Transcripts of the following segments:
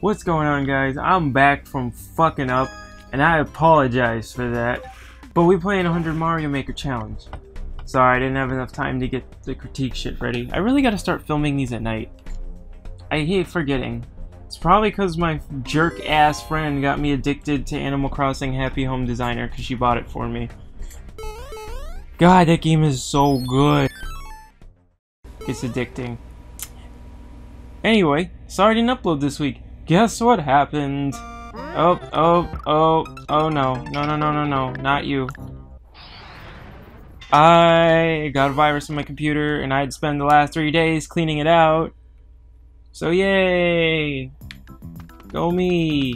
What's going on guys? I'm back from fucking up and I apologize for that. But we playing 100 Mario Maker Challenge. Sorry, I didn't have enough time to get the critique shit ready. I really gotta start filming these at night. I hate forgetting. It's probably because my jerk ass friend got me addicted to Animal Crossing Happy Home Designer because she bought it for me. God, that game is so good. It's addicting. Anyway, sorry I didn't upload this week. Guess what happened? Oh, oh, oh, oh no. No, no, no, no, no. Not you. I got a virus on my computer and I'd spend the last three days cleaning it out. So yay! Go me!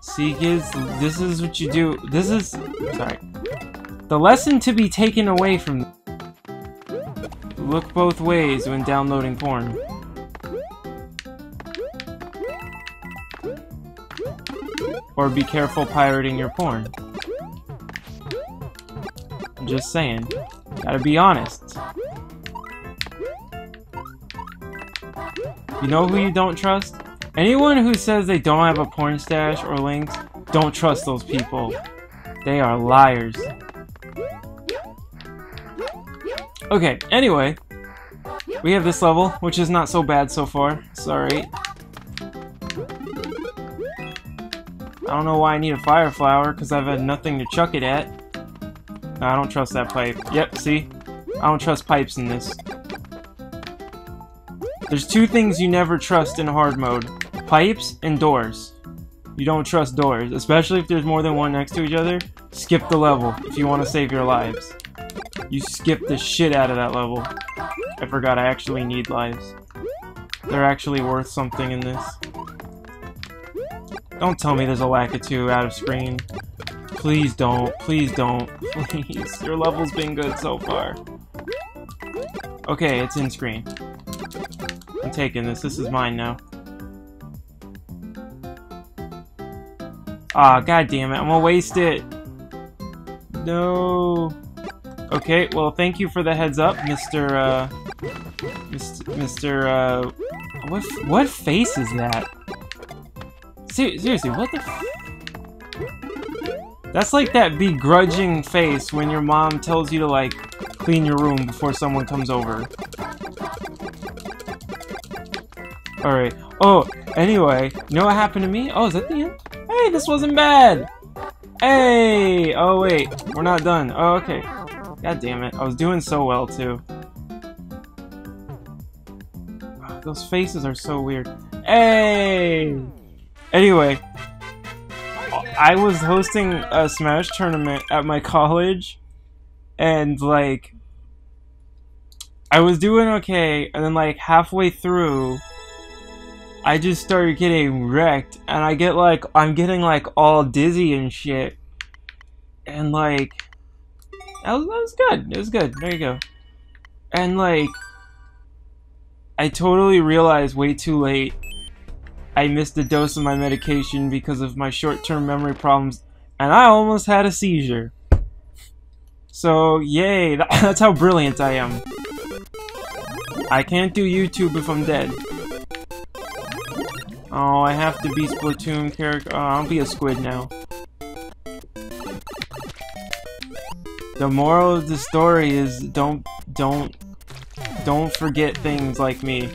See kids, this is what you do. This is, sorry. The lesson to be taken away from Look both ways when downloading porn. Or be careful pirating your porn. I'm just saying. Gotta be honest. You know who you don't trust? Anyone who says they don't have a porn stash or links, don't trust those people. They are liars. Okay, anyway. We have this level, which is not so bad so far. Sorry. I don't know why I need a fire flower, because I've had nothing to chuck it at. No, I don't trust that pipe. Yep, see? I don't trust pipes in this. There's two things you never trust in hard mode. Pipes and doors. You don't trust doors, especially if there's more than one next to each other. Skip the level if you want to save your lives. You skip the shit out of that level. I forgot I actually need lives. They're actually worth something in this. Don't tell me there's a Lakitu out of screen. Please don't. Please don't. Please. Your level's been good so far. Okay, it's in screen. I'm taking this. This is mine now. Ah, god damn it. I'm gonna waste it. No. Okay, well, thank you for the heads up, Mr. Uh, Mr. Mr. Uh, what, what face is that? Seriously, what the That's like that begrudging face when your mom tells you to, like, clean your room before someone comes over. Alright. Oh, anyway, you know what happened to me? Oh, is that the end? Hey, this wasn't bad! Hey! Oh, wait. We're not done. Oh, okay. God damn it. I was doing so well, too. Those faces are so weird. Hey! Anyway, I was hosting a Smash tournament at my college, and like, I was doing okay, and then like halfway through, I just started getting wrecked, and I get like, I'm getting like all dizzy and shit, and like, that was, that was good, it was good, there you go. And like, I totally realized way too late I missed a dose of my medication because of my short-term memory problems, and I almost had a seizure. So, yay, that's how brilliant I am. I can't do YouTube if I'm dead. Oh, I have to be Splatoon character. Oh, I'll be a squid now. The moral of the story is don't, don't, don't forget things like me.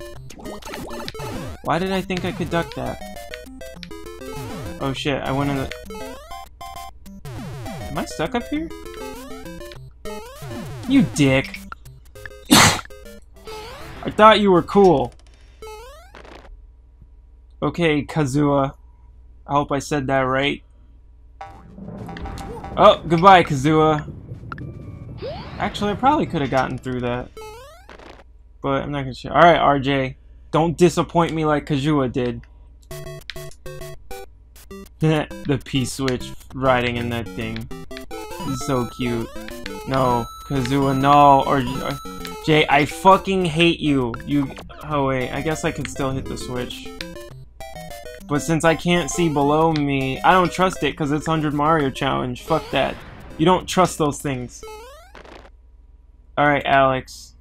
Why did I think I could duck that? Oh shit, I went in the... Am I stuck up here? You dick! I thought you were cool. Okay, Kazua. I hope I said that right. Oh, goodbye, Kazua. Actually, I probably could have gotten through that. But I'm not gonna show. Alright, RJ. Don't disappoint me like Kazua did. the P-switch riding in that thing. So cute. No, Kazua, no. Or, or Jay, I fucking hate you. You. Oh wait, I guess I could still hit the switch. But since I can't see below me, I don't trust it because it's 100 Mario Challenge. Fuck that. You don't trust those things. Alright, Alex.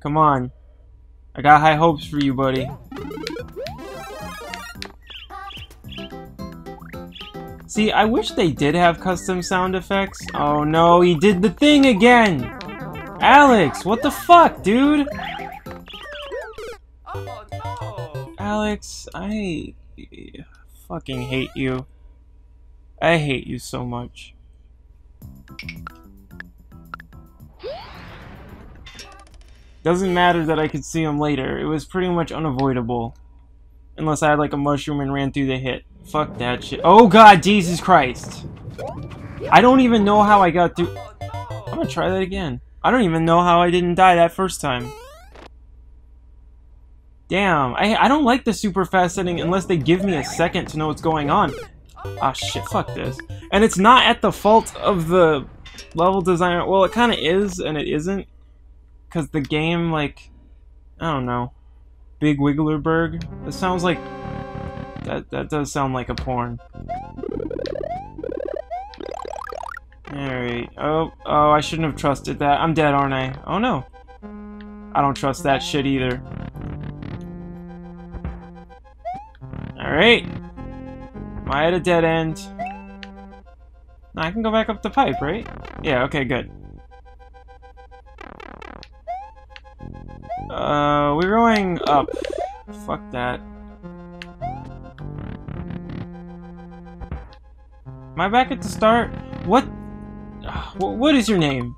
Come on. I got high hopes for you, buddy. See, I wish they did have custom sound effects. Oh no, he did the thing again! Alex, what the fuck, dude? Alex, I fucking hate you. I hate you so much. Doesn't matter that I could see him later. It was pretty much unavoidable. Unless I had like a mushroom and ran through the hit. Fuck that shit. Oh god, Jesus Christ. I don't even know how I got through. I'm gonna try that again. I don't even know how I didn't die that first time. Damn, I, I don't like the super fast setting unless they give me a second to know what's going on. Ah shit, fuck this. And it's not at the fault of the level designer. Well, it kind of is and it isn't. Because the game, like, I don't know. Big Wigglerberg? It sounds like... That, that does sound like a porn. Alright. Oh, oh, I shouldn't have trusted that. I'm dead, aren't I? Oh no. I don't trust that shit either. Alright. Am I at a dead end? I can go back up the pipe, right? Yeah, okay, good. Uh, we're going up. Fuck that. Am I back at the start? What? Wh- What is your name?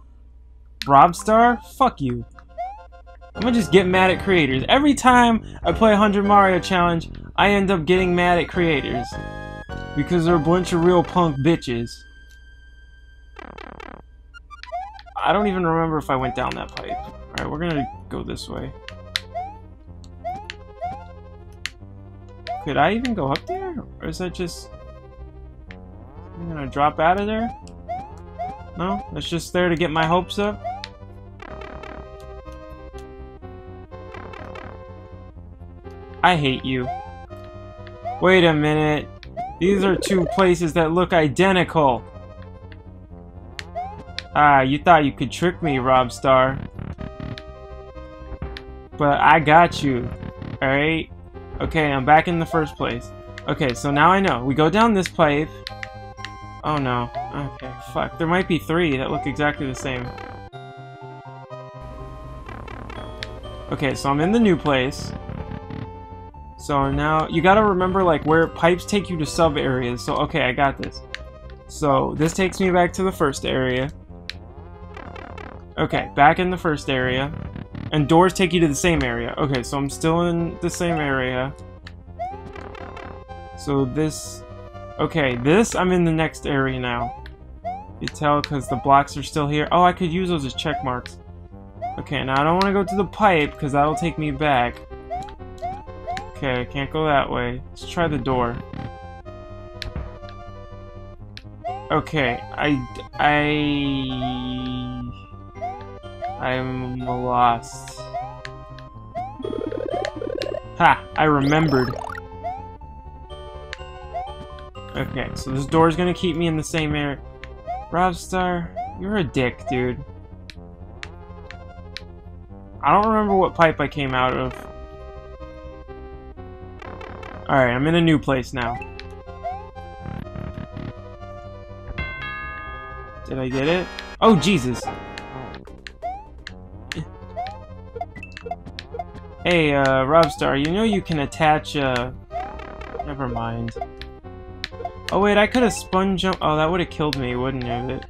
Robstar? Fuck you. I'm gonna just get mad at creators. Every time I play 100 Mario Challenge, I end up getting mad at creators. Because they're a bunch of real punk bitches. I don't even remember if I went down that pipe. Alright, we're gonna go this way. Could I even go up there? Or is that just... I'm gonna drop out of there? No? That's just there to get my hopes up? I hate you. Wait a minute. These are two places that look identical. Ah, you thought you could trick me, Robstar. But I got you. Alright? Okay, I'm back in the first place. Okay, so now I know. We go down this pipe. Oh no. Okay, fuck. There might be three that look exactly the same. Okay, so I'm in the new place. So now, you gotta remember like where pipes take you to sub areas. So okay, I got this. So this takes me back to the first area. Okay, back in the first area. And doors take you to the same area. Okay, so I'm still in the same area. So this... Okay, this, I'm in the next area now. You tell because the blocks are still here. Oh, I could use those as check marks. Okay, now I don't want to go to the pipe because that'll take me back. Okay, I can't go that way. Let's try the door. Okay, I... I... I'm lost. Ha! I remembered. Okay, so this door's gonna keep me in the same area. Robstar, you're a dick, dude. I don't remember what pipe I came out of. Alright, I'm in a new place now. Did I get it? Oh, Jesus! Hey, uh, Robstar, you know you can attach, uh... Never mind. Oh wait, I could have spun jump- Oh, that would have killed me, wouldn't it?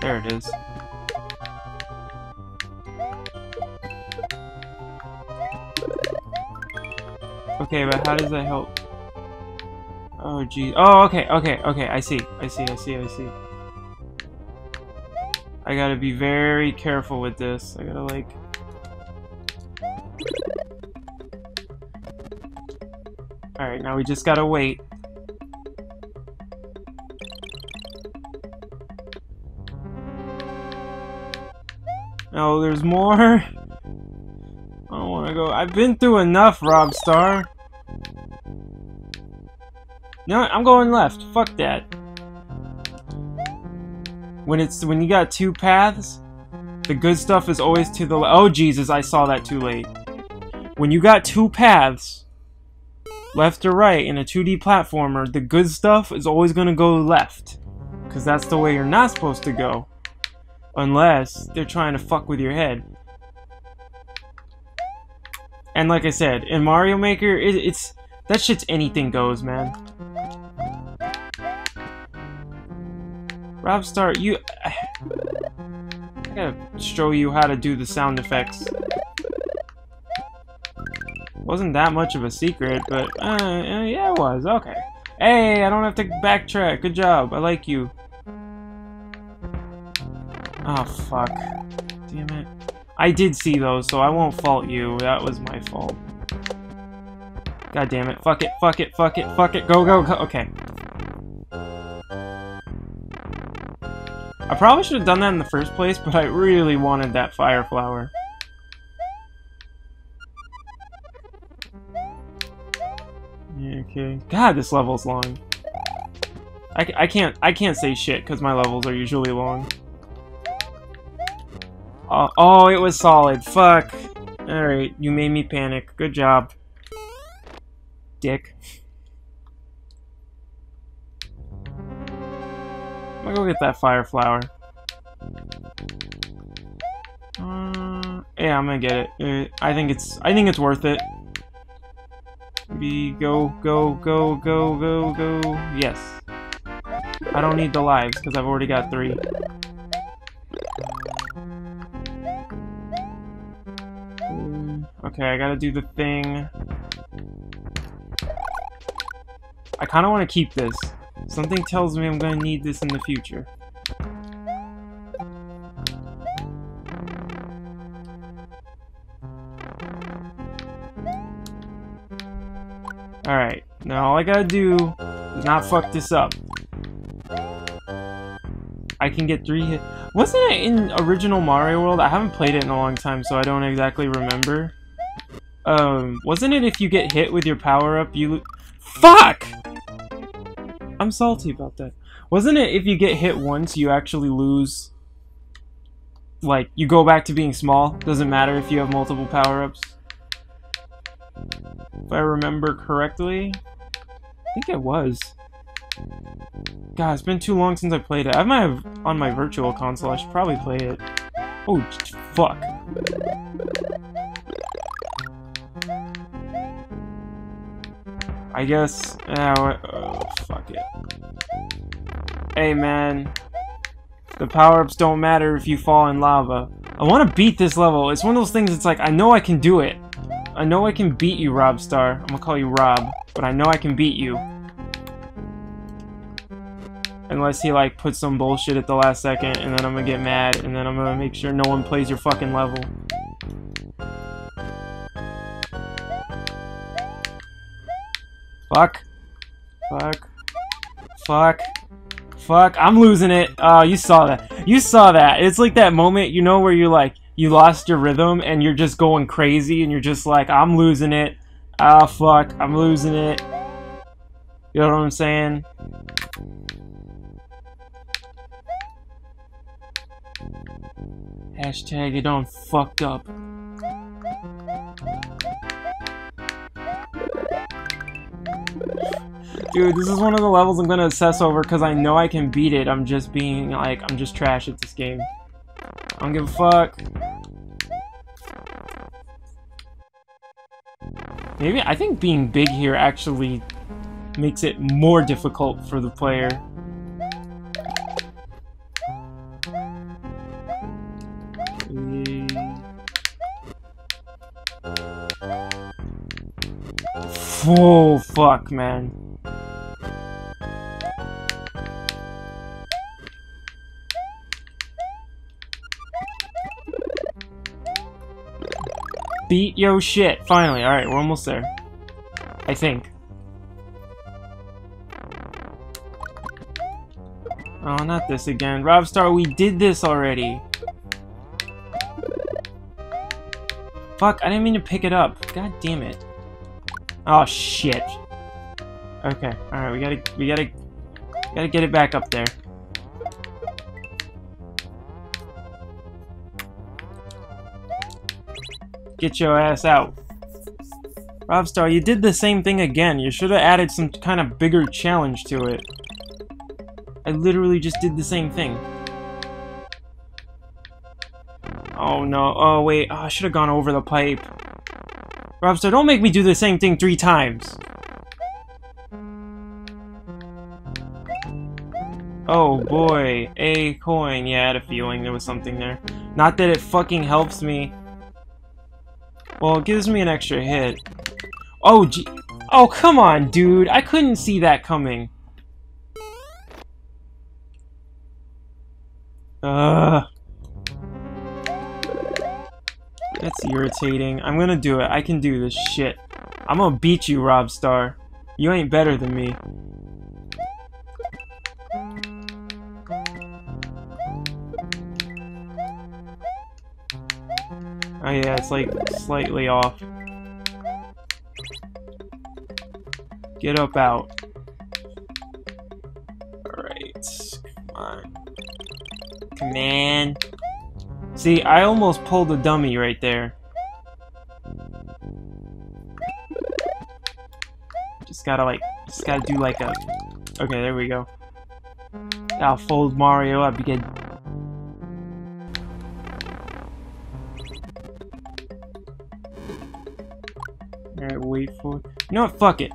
There it is. Okay, but how does that help? Oh, geez. Oh, okay, okay, okay, I see. I see, I see, I see. I gotta be very careful with this. I gotta, like... Alright, now we just gotta wait. No, there's more. I don't wanna go. I've been through enough, Robstar. No, I'm going left. Fuck that. When it's when you got two paths, The good stuff is always to the Oh, Jesus, I saw that too late. When you got two paths, left or right, in a 2D platformer, the good stuff is always going to go left. Because that's the way you're not supposed to go. Unless they're trying to fuck with your head. And like I said, in Mario Maker, it, it's... That shit's anything goes, man. Robstar, you... I gotta show you how to do the sound effects. Wasn't that much of a secret, but, uh, uh, yeah, it was. Okay. Hey, I don't have to backtrack. Good job. I like you. Oh, fuck. Damn it. I did see those, so I won't fault you. That was my fault. God damn it. Fuck it, fuck it, fuck it, fuck it. Go, go, go. Okay. I probably should have done that in the first place, but I really wanted that fire flower. Okay. God, this level's long. I, I can't I can't say shit because my levels are usually long. Oh, oh, it was solid. Fuck. Alright, you made me panic. Good job. Dick. I'm gonna go get that fire flower. Uh, yeah, I'm gonna get it. Uh, I think it's I think it's worth it. Be go go go go go go. Yes. I don't need the lives because I've already got three. Okay, I gotta do the thing. I kinda wanna keep this. Something tells me I'm gonna need this in the future. Alright, now all I gotta do is not fuck this up. I can get three hit- Wasn't it in original Mario World? I haven't played it in a long time, so I don't exactly remember. Um, wasn't it if you get hit with your power-up, you... Fuck! I'm salty about that. Wasn't it if you get hit once, you actually lose... Like, you go back to being small? Doesn't matter if you have multiple power-ups? If I remember correctly? I think it was. God, it's been too long since I played it. I might have on my virtual console. I should probably play it. Oh, fuck. I guess... Oh, fuck it. Hey, man. The power-ups don't matter if you fall in lava. I want to beat this level. It's one of those things it's like, I know I can do it. I know I can beat you, Robstar. I'm gonna call you Rob. But I know I can beat you. Unless he, like, puts some bullshit at the last second, and then I'm gonna get mad, and then I'm gonna make sure no one plays your fucking level. Fuck. Fuck. Fuck. Fuck. I'm losing it. Oh, you saw that. You saw that. It's like that moment, you know, where you're like, you lost your rhythm and you're just going crazy and you're just like, I'm losing it. Ah, oh, fuck. I'm losing it. You know what I'm saying? Hashtag it done fucked up. Dude, this is one of the levels I'm gonna assess over because I know I can beat it. I'm just being like, I'm just trash at this game. I don't give a fuck. Maybe, I think being big here actually makes it more difficult for the player. Oh, fuck, man. Beat yo shit. Finally. Alright, we're almost there. I think. Oh, not this again. Robstar, we did this already. Fuck, I didn't mean to pick it up. God damn it. Oh shit. Okay, alright, we gotta we gotta gotta get it back up there. Get your ass out. Robstar, you did the same thing again. You should have added some kind of bigger challenge to it. I literally just did the same thing. Oh no, oh wait, oh, I should have gone over the pipe. Robstar, don't make me do the same thing three times. Oh boy, a coin. Yeah, I had a feeling there was something there. Not that it fucking helps me. Well, it gives me an extra hit. Oh, gee. Oh, come on, dude. I couldn't see that coming. Ugh. That's irritating. I'm gonna do it. I can do this shit. I'm gonna beat you, Robstar. You ain't better than me. Yeah, it's like slightly off. Get up out. Alright. Come on. Come on. See, I almost pulled a dummy right there. Just gotta like, just gotta do like a... Okay, there we go. I'll fold Mario up again. Alright, You know what? Fuck it.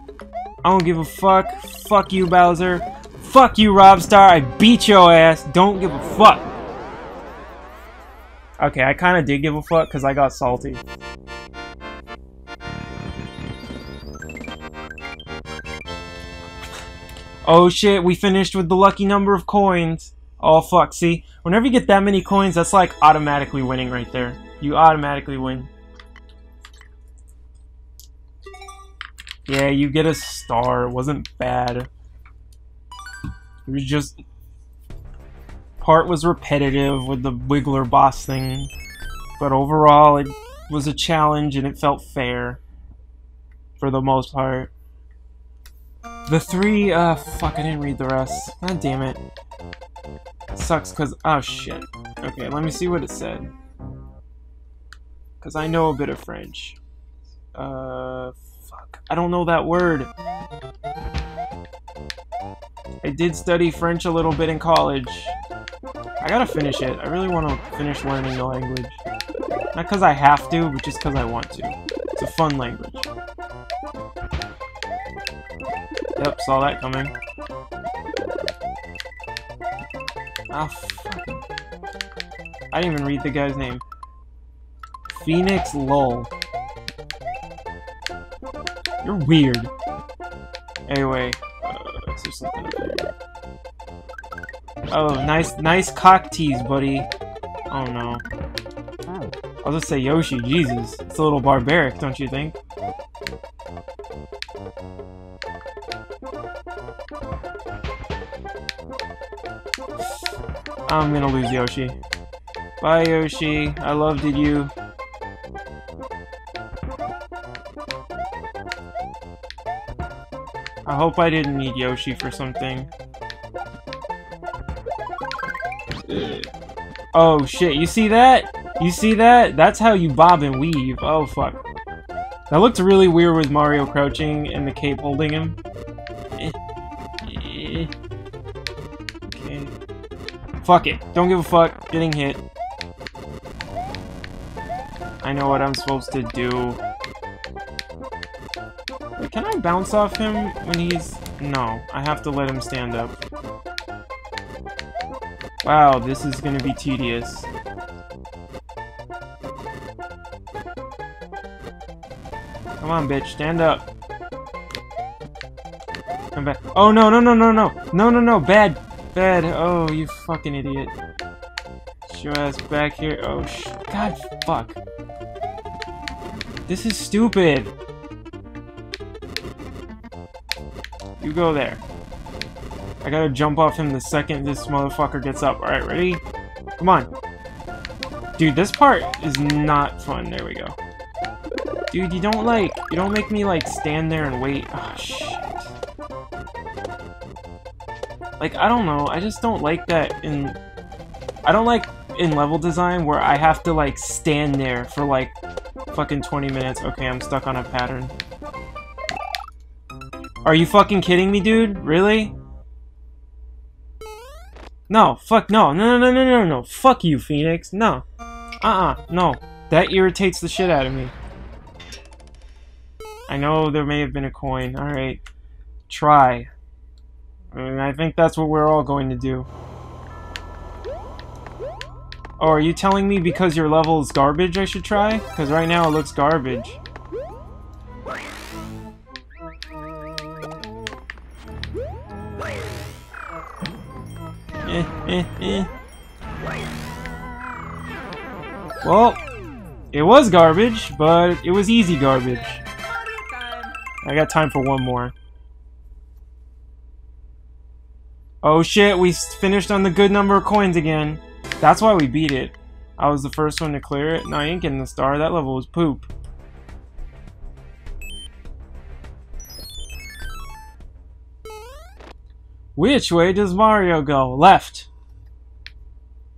I don't give a fuck. Fuck you, Bowser. Fuck you, Robstar. I beat your ass. Don't give a fuck. Okay, I kind of did give a fuck because I got salty. Oh shit, we finished with the lucky number of coins. Oh fuck, see? Whenever you get that many coins, that's like automatically winning right there. You automatically win. Yeah, you get a star. It wasn't bad. It was just... Part was repetitive with the Wiggler boss thing. But overall, it was a challenge and it felt fair. For the most part. The three, uh, fuck, I didn't read the rest. God damn it. it sucks because, oh shit. Okay, let me see what it said. Because I know a bit of French. Uh, fuck. I don't know that word. I did study French a little bit in college. I gotta finish it. I really want to finish learning the language. Not because I have to, but just because I want to. It's a fun language. Yep, saw that coming. Ah, fuck. I didn't even read the guy's name. Phoenix Lull. You're weird. Anyway, uh, is there something? Oh, nice, nice cock tease, buddy. Oh no. I'll just say Yoshi, Jesus. It's a little barbaric, don't you think? I'm gonna lose Yoshi. Bye, Yoshi. I loved you. I hope I didn't need Yoshi for something. Oh shit, you see that? You see that? That's how you bob and weave. Oh fuck. That looked really weird with Mario crouching and the cape holding him. Eh. Eh. Okay. Fuck it. Don't give a fuck. Getting hit. I know what I'm supposed to do. Bounce off him when he's... No, I have to let him stand up. Wow, this is gonna be tedious. Come on, bitch, stand up. Come back. Oh, no, no, no, no, no. No, no, no, bad. Bad. Oh, you fucking idiot. Get your ass back here. Oh, sh God, fuck. This is stupid. You go there. I gotta jump off him the second this motherfucker gets up. Alright, ready? Come on. Dude, this part is not fun. There we go. Dude, you don't, like, you don't make me, like, stand there and wait. Oh, shit. Like, I don't know. I just don't like that in... I don't like in level design where I have to, like, stand there for, like, fucking 20 minutes. Okay, I'm stuck on a pattern. Are you fucking kidding me, dude? Really? No, fuck no. No, no, no, no, no. Fuck you, Phoenix. No. Uh-uh, no. That irritates the shit out of me. I know there may have been a coin. Alright. Try. I, mean, I think that's what we're all going to do. Oh, are you telling me because your level is garbage I should try? Because right now it looks garbage. Eh, eh, eh. Well, it was garbage, but it was easy garbage. I got time for one more. Oh shit, we finished on the good number of coins again. That's why we beat it. I was the first one to clear it. No, I ain't getting the star. That level was poop. Which way does Mario go? Left.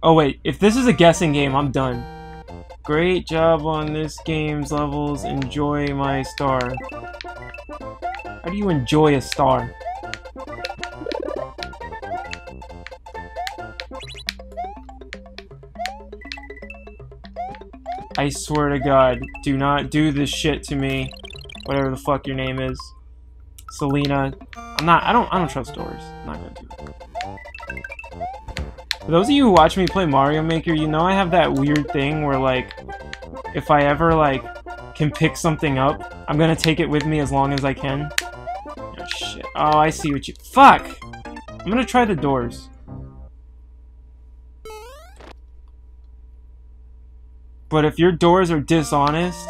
Oh wait, if this is a guessing game, I'm done. Great job on this game's levels. Enjoy my star. How do you enjoy a star? I swear to God, do not do this shit to me. Whatever the fuck your name is. Selena. I'm not, I don't, I don't trust doors. I'm not gonna do that. For those of you who watch me play Mario Maker, you know I have that weird thing where, like, if I ever, like, can pick something up, I'm gonna take it with me as long as I can. Oh, shit. Oh, I see what you- Fuck! I'm gonna try the doors. But if your doors are dishonest...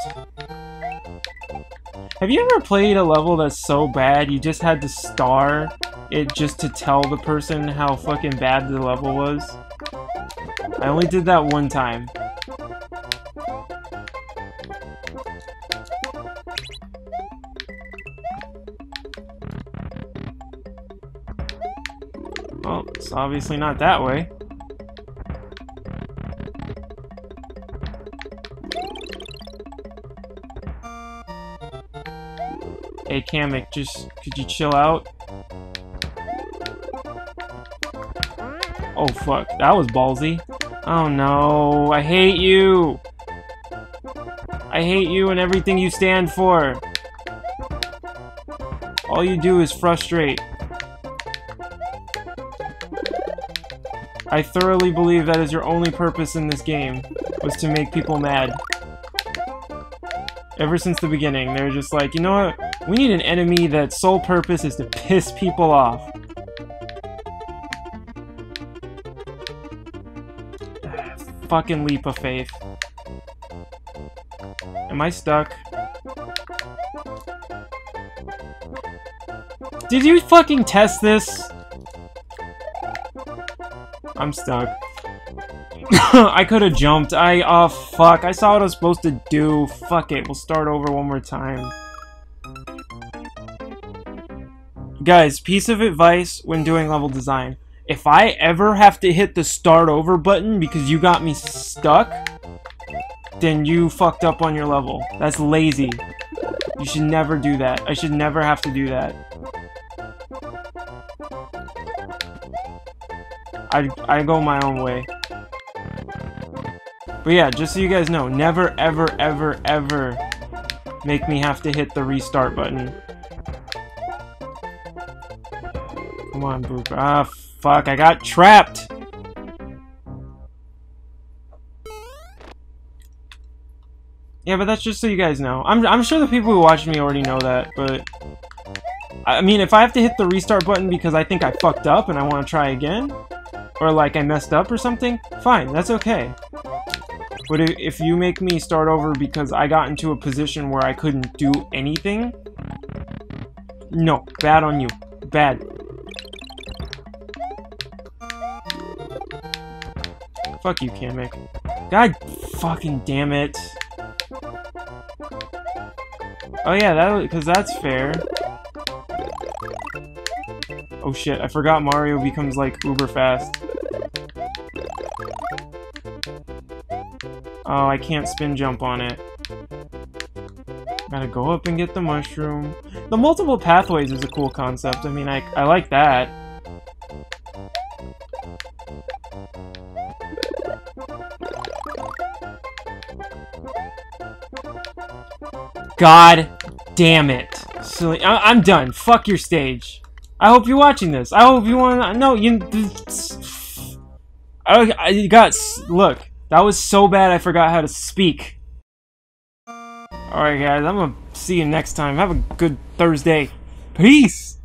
Have you ever played a level that's so bad you just had to star it just to tell the person how fucking bad the level was? I only did that one time. Well, it's obviously not that way. Hey, Kamek, just could you chill out? Oh, fuck. That was ballsy. Oh, no. I hate you. I hate you and everything you stand for. All you do is frustrate. I thoroughly believe that is your only purpose in this game, was to make people mad. Ever since the beginning, they're just like, you know what? We need an enemy that sole purpose is to piss people off. Fucking leap of faith. Am I stuck? Did you fucking test this? I'm stuck. I could have jumped. I, oh fuck. I saw what I was supposed to do. Fuck it. We'll start over one more time. Guys, piece of advice when doing level design. If I ever have to hit the start over button because you got me stuck, then you fucked up on your level. That's lazy. You should never do that. I should never have to do that. I, I go my own way. But yeah, just so you guys know, never, ever, ever, ever make me have to hit the restart button. Come on, Boop. Ah, fuck, I got trapped! Yeah, but that's just so you guys know. I'm, I'm sure the people who watch me already know that, but... I mean, if I have to hit the restart button because I think I fucked up and I want to try again, or like I messed up or something, fine, that's okay. But if you make me start over because I got into a position where I couldn't do anything, no, bad on you. Bad. Fuck you, Kamek. God fucking damn it. Oh yeah, that because that's fair. Oh shit, I forgot Mario becomes like uber fast. Oh, I can't spin jump on it. Gotta go up and get the mushroom. The multiple pathways is a cool concept. I mean, I, I like that. God damn it. Silly. I am done. Fuck your stage. I hope you're watching this. I hope you want to... No, you... I, I got... Look. That was so bad I forgot how to speak. Alright guys, I'm gonna see you next time. Have a good Thursday. Peace!